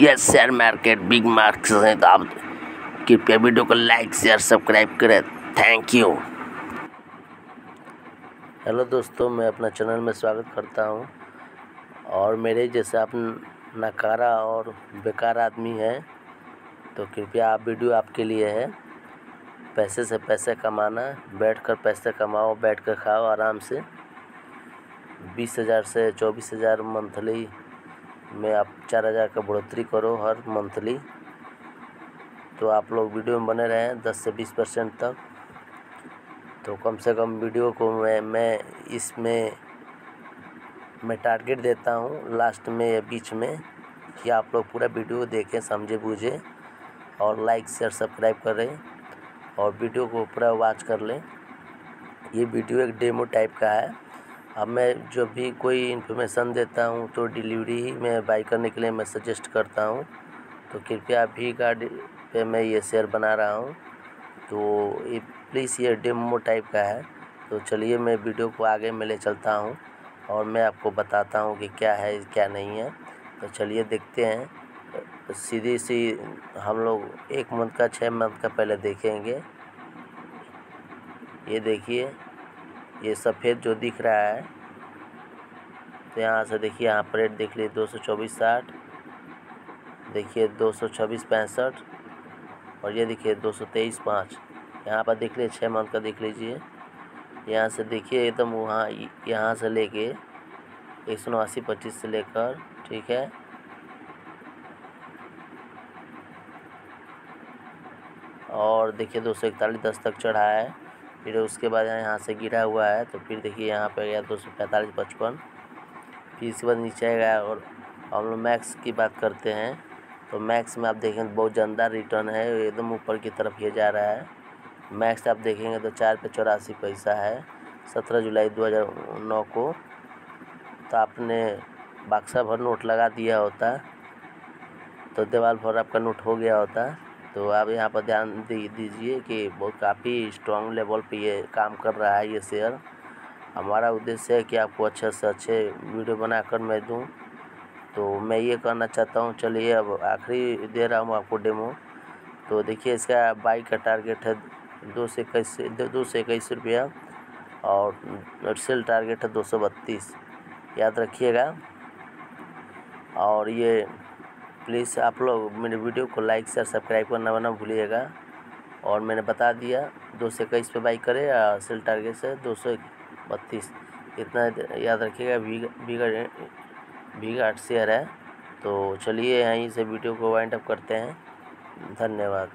Yes share market big marks हैं तो आप कृपया वीडियो को लाइक शेयर सब्सक्राइब करें। थैंक यू हेलो दोस्तों, मैं अपना चैनल में स्वागत करता हूँ। और मेरे जैसे आप नकारा और बेकार आदमी हैं तो कृपया आप वीडियो आपके लिए है। पैसे से पैसे कमाना बैठ कर पैसे कमाओ बैठ कर खाओ आराम से। बीस हज़ार से चौबीस हज़ार मंथली में आप चार हज़ार का बढ़ोतरी करो हर मंथली तो आप लोग वीडियो में बने रहें दस से बीस परसेंट तक। तो कम से कम वीडियो को मैं मैं इसमें, मैं टारगेट देता हूँ लास्ट में या बीच में कि आप लोग पूरा वीडियो देखें, समझे, बूझे और लाइक शेयर सब्सक्राइब करें और वीडियो को पूरा वॉच कर लें। ये वीडियो एक डेमो टाइप का है। अब मैं जो भी कोई इन्फॉर्मेशन देता हूँ तो डिलीवरी ही मैं बाई करने के लिए मैं सजेस्ट करता हूँ। तो कृपया भी कार्ड पे मैं ये शेयर बना रहा हूँ। तो ये प्लीज़ ये डेमो टाइप का है। तो चलिए मैं वीडियो को आगे में ले चलता हूँ और मैं आपको बताता हूँ कि क्या है, क्या नहीं है। तो चलिए देखते हैं। सीधी सी हम लोग एक मंथ का छः मंथ का पहले देखेंगे। ये देखिए। ये सफ़ेद जो दिख रहा है तो यहाँ से देखिए, यहाँ पर रेट देख लीजिए, दो सौ चौबीस साठ, देखिए, दो सौ छब्बीस पैंसठ, और ये देखिए, दो सौ तेईस पाँच। यहाँ पर देख लीजिए छः मंथ का देख लीजिए। यहाँ से देखिए, एकदम वहाँ, यहाँ से लेके एक सौ नवासी पच्चीस से लेकर, ठीक है। और देखिए, दो सौ इकतालीस दस तक चढ़ा है। फिर उसके बाद यहाँ से गिरा हुआ है तो फिर देखिए यहाँ पे गया दो सौ पैंतालीस पचपन। फिर इसके बाद नीचे आएगा और हम लोग मैक्स की बात करते हैं तो मैक्स में आप देखेंगे बहुत जानदार रिटर्न है एकदम ऊपर की तरफ़ ये जा रहा है। मैक्स आप देखेंगे तो चार पे चौरासी पैसा है, सत्रह जुलाई दो हज़ार नौ को। तो आपने बक्सा भर नोट लगा दिया होता तो देवाल भर आपका नोट हो गया होता। तो आप यहाँ पर ध्यान दीजिए कि बहुत काफ़ी स्ट्रॉन्ग लेवल पे ये काम कर रहा है ये शेयर हमारा उद्देश्य है कि आपको अच्छे से अच्छे वीडियो बनाकर मैं दूँ। तो मैं ये कहना चाहता हूँ, चलिए अब आखिरी दे रहा हूँ आपको डेमो तो देखिए, इसका बाइक का टारगेट है दो से इक्कीस, दो से इक्कीस रुपया और सेल टारगेट है दो सौ बत्तीस। याद रखिएगा। और ये प्लीज़ आप लोग मेरे वीडियो को लाइक, शेयर, सब्सक्राइब करना बना भूलिएगा। और मैंने बता दिया, दो सौ इक्कीस पर बाइक करे सेल टारगेट से दो सौ बत्तीस। इतना याद रखिएगा बीघा आठ शेयर है। तो चलिए, यहीं से वीडियो को वाइंड अप करते हैं। धन्यवाद।